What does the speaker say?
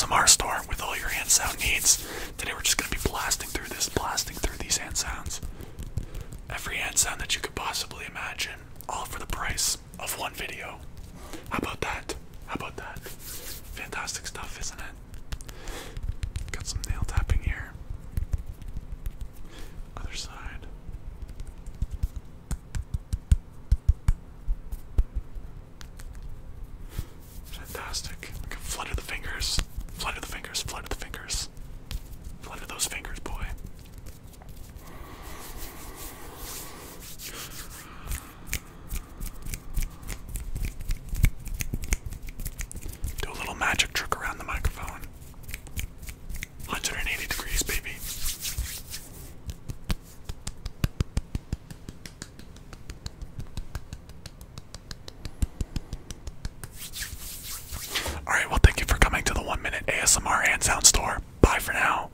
ASMR store with all your hand sound needs. Today we're just gonna be blasting through this, blasting through these hand sounds. Every hand sound that you could possibly imagine, all for the price of one video. How about that? How about that? Fantastic stuff, isn't it? Got some nail tapping here. Other side. Fantastic. Flutter the fingers. Flutter the fingers. Flutter the fingers. Flutter those fingers, boy. Do a little magic trick around the microphone. 180 degrees, baby. Alright, well, thank you for coming to the one minute ASMR hand sound store. Bye for now.